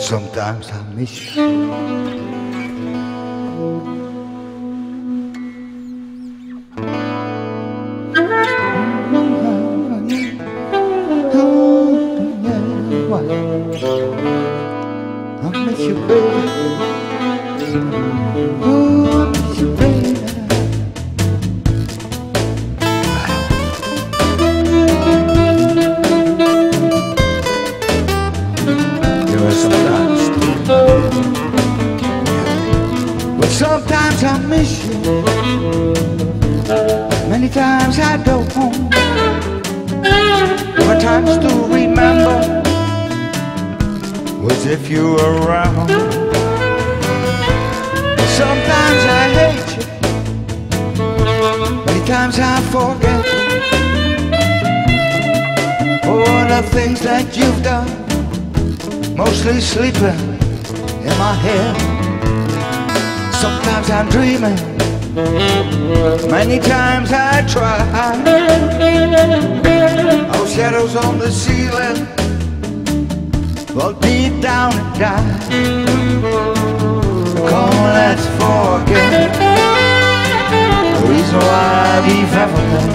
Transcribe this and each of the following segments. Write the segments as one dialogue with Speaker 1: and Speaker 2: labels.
Speaker 1: Sometimes I miss you. I miss you, baby. Sometimes I miss you. Many times I don't. But times to remember was if you were around. Sometimes I hate you. Many times I forget all the things that you've done. Mostly sleeping in my head. Sometimes I'm dreaming. Many times I try. Oh, shadows on the ceiling. Well, deep down and die. Come, let's forget the reason why we've ever met.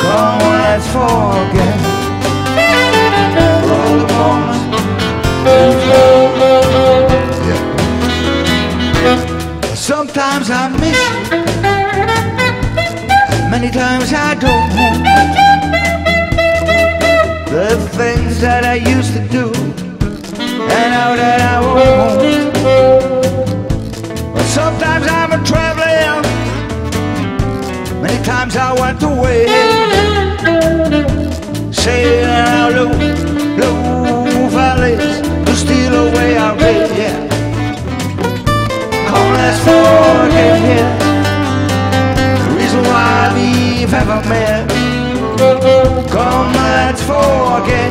Speaker 1: Come, let's forget Many times I don't. The things that I used to do, and now that I won't. But sometimes I'm a traveler. Many times I went away, sailing out low, low valleys to steal away our day. Yeah. Come, let's forget here ever met. Come, let's forget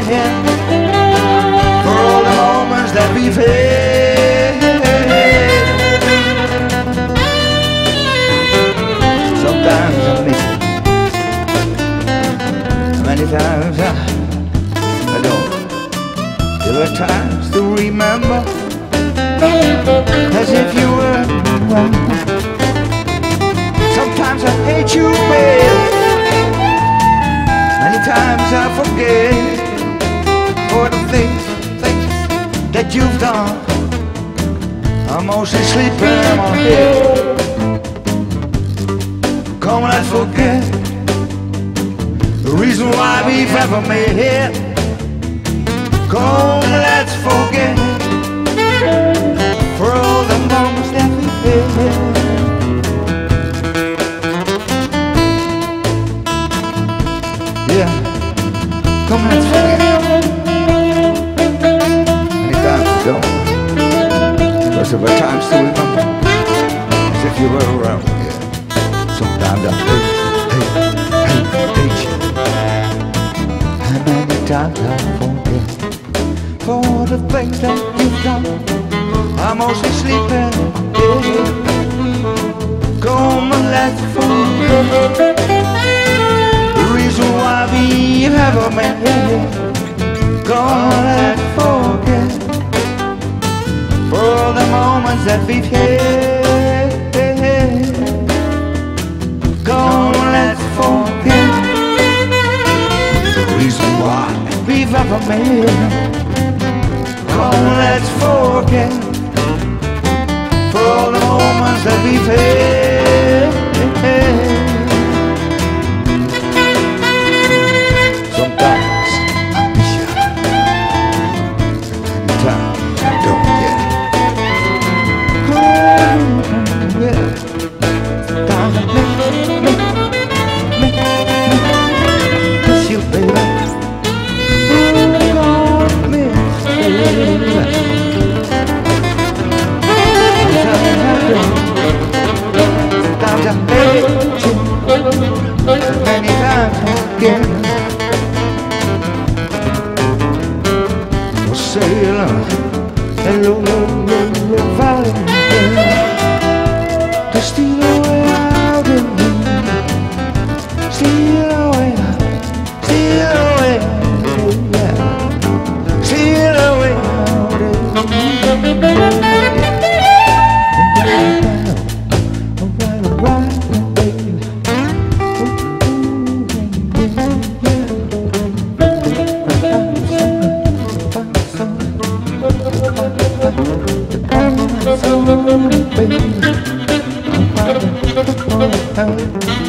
Speaker 1: for all the moments that we've had. Sometimes I miss you. Many times I, I don't. There are times to remember as if Many times I forget for the things, things that you've done. I'm mostly sleeping in my head. Come, let's forget the reason why we've ever met here. Come, let's forget let's. Many times don't. Times. As if you were around. Yeah. Sometimes I hate, hate, hate, hate you. And many times I forget for the things that you've done. I'm mostly sleeping. Yeah. Come let's forget reason why we ever met. Gone and forget for all the moments that we've had. Let's forget the reason why we've ever met. Come, let's forget for all the moments that we've had.
Speaker 2: her.